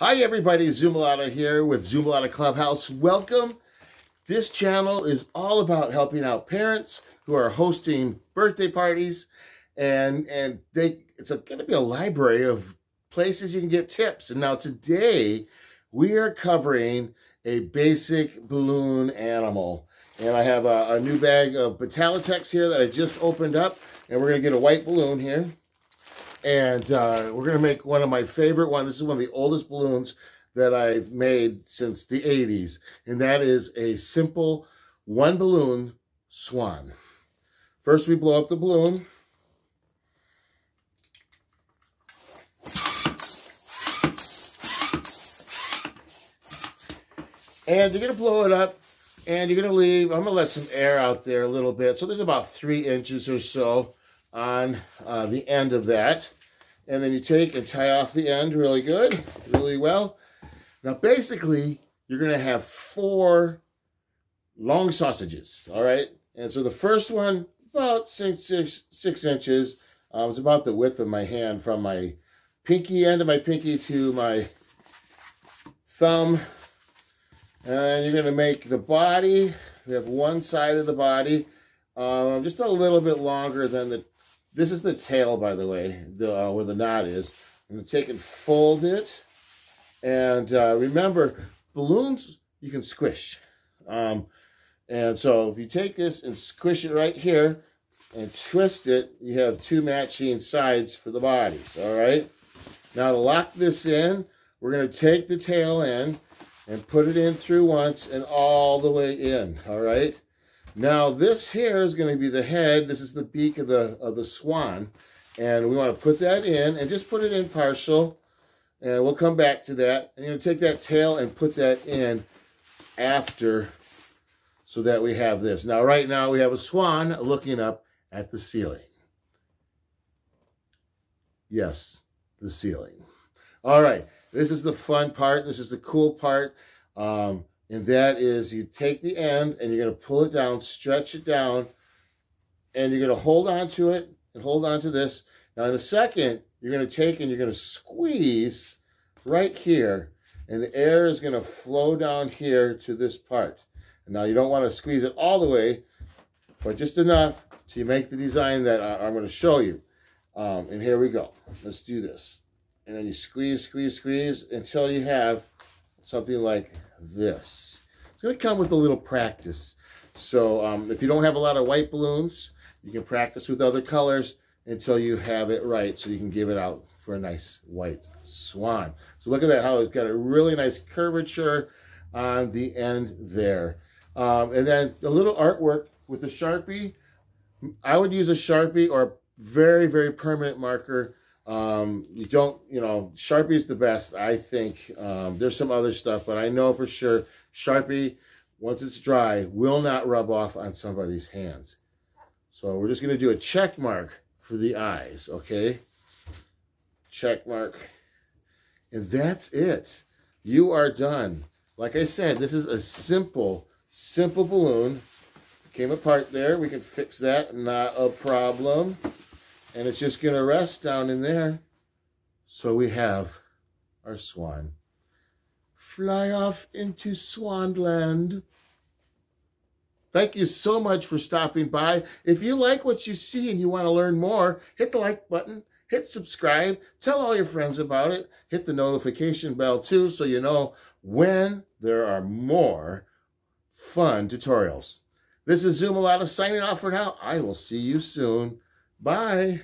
Hi everybody, Zoomalata here with Zoomalata Clubhouse. Welcome. This channel is all about helping out parents who are hosting birthday parties and and they it's going to be a library of places you can get tips. And now today we are covering a basic balloon animal. And I have a, a new bag of Betallatex here that I just opened up and we're going to get a white balloon here. And uh, we're going to make one of my favorite ones. This is one of the oldest balloons that I've made since the 80s. And that is a simple one balloon swan. First, we blow up the balloon. And you're going to blow it up and you're going to leave, I'm going to let some air out there a little bit. So there's about three inches or so on uh, the end of that. And then you take and tie off the end really good, really well. Now, basically, you're going to have four long sausages, all right? And so the first one, about six, six, six inches. Um, it's about the width of my hand from my pinky end of my pinky to my thumb. And you're going to make the body, we have one side of the body, um, just a little bit longer than the this is the tail, by the way, the, uh, where the knot is. I'm going to take and fold it. And uh, remember, balloons you can squish. Um, and so if you take this and squish it right here and twist it, you have two matching sides for the bodies, all right? Now to lock this in, we're going to take the tail end and put it in through once and all the way in, all right? Now this here is going to be the head. This is the beak of the of the swan. And we want to put that in and just put it in partial. And we'll come back to that. And you're going to take that tail and put that in after so that we have this. Now right now we have a swan looking up at the ceiling. Yes, the ceiling. All right, this is the fun part. This is the cool part. Um, and that is you take the end and you're going to pull it down, stretch it down, and you're going to hold on to it and hold on to this. Now in a second, you're going to take and you're going to squeeze right here, and the air is going to flow down here to this part. And now you don't want to squeeze it all the way, but just enough to make the design that I, am going to show you. Um, and here we go. Let's do this. And then you squeeze, squeeze, squeeze until you have something like this. It's going to come with a little practice. So um, if you don't have a lot of white balloons, you can practice with other colors until you have it right so you can give it out for a nice white swan. So look at that, how it's got a really nice curvature on the end there. Um, and then a little artwork with a Sharpie. I would use a Sharpie or a very, very permanent marker um, you don't, you know, Sharpie's the best, I think. Um, there's some other stuff, but I know for sure Sharpie, once it's dry, will not rub off on somebody's hands. So we're just going to do a check mark for the eyes, okay? Check mark. And that's it. You are done. Like I said, this is a simple, simple balloon. Came apart there. We can fix that. Not a problem. And it's just going to rest down in there. So we have our swan. Fly off into Swanland. Thank you so much for stopping by. If you like what you see and you want to learn more, hit the like button, hit subscribe, tell all your friends about it, hit the notification bell too so you know when there are more fun tutorials. This is Zoomalata signing off for now. I will see you soon. Bye.